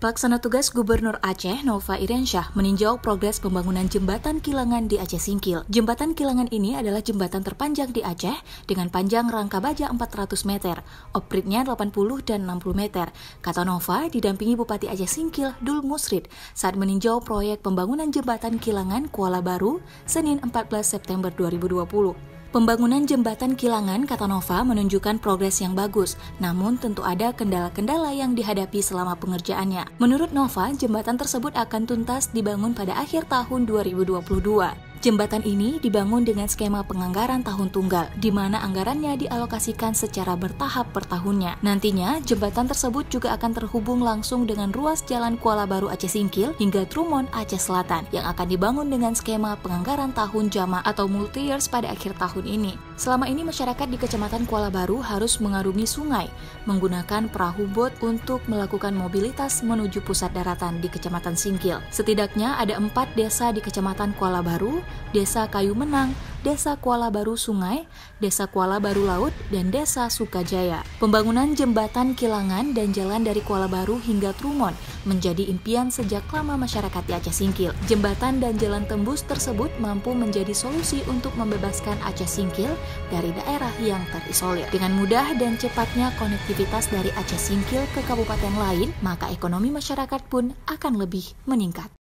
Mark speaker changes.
Speaker 1: Pelaksana tugas Gubernur Aceh, Nova Iriansyah, meninjau progres pembangunan jembatan Kilangan di Aceh Singkil. Jembatan Kilangan ini adalah jembatan terpanjang di Aceh dengan panjang rangka baja 400 meter, opritnya 80 dan 60 meter. Kata Nova, didampingi Bupati Aceh Singkil, Dul Musrid, saat meninjau proyek pembangunan jembatan Kilangan Kuala Baru, Senin 14 September 2020. Pembangunan jembatan Kilangan, kata Nova, menunjukkan progres yang bagus, namun tentu ada kendala-kendala yang dihadapi selama pengerjaannya. Menurut Nova, jembatan tersebut akan tuntas dibangun pada akhir tahun 2022. Jembatan ini dibangun dengan skema penganggaran tahun tunggal, di mana anggarannya dialokasikan secara bertahap per tahunnya. Nantinya, jembatan tersebut juga akan terhubung langsung dengan ruas jalan Kuala Baru Aceh Singkil hingga Trumon Aceh Selatan, yang akan dibangun dengan skema penganggaran tahun jama atau multi years pada akhir tahun ini. Selama ini masyarakat di Kecamatan Kuala Baru harus mengarungi sungai, menggunakan perahu bot untuk melakukan mobilitas menuju pusat daratan di Kecamatan Singkil. Setidaknya ada empat desa di Kecamatan Kuala Baru Desa Kayu Menang, Desa Kuala Baru Sungai, Desa Kuala Baru Laut, dan Desa Sukajaya. Pembangunan jembatan Kilangan dan jalan dari Kuala Baru hingga Trumon menjadi impian sejak lama masyarakat di Aceh Singkil. Jembatan dan jalan tembus tersebut mampu menjadi solusi untuk membebaskan Aceh Singkil dari daerah yang terisolir. Dengan mudah dan cepatnya konektivitas dari Aceh Singkil ke kabupaten lain, maka ekonomi masyarakat pun akan lebih meningkat.